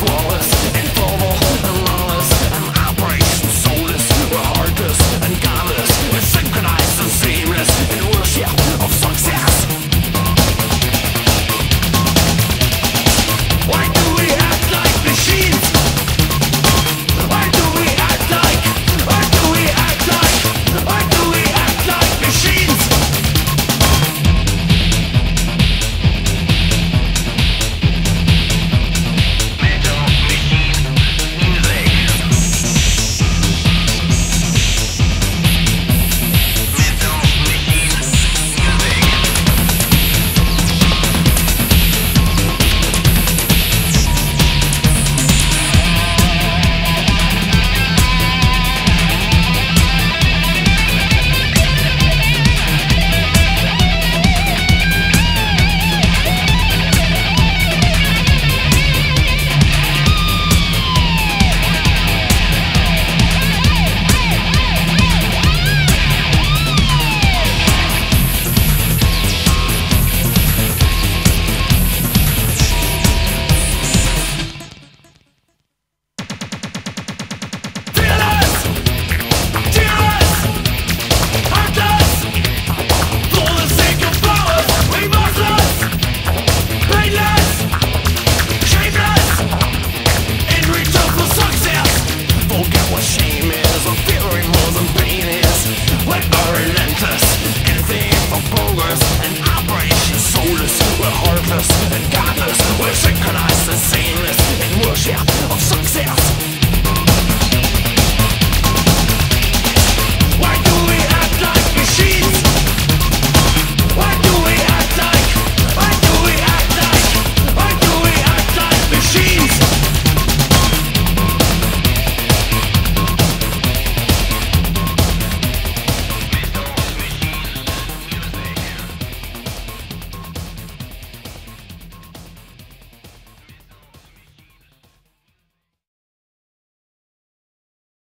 flawless Soulless, we're heartless and godless. We're synchronized and seamless